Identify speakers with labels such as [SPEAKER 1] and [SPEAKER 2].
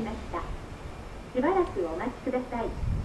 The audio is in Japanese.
[SPEAKER 1] ました。しばらくお待ちください。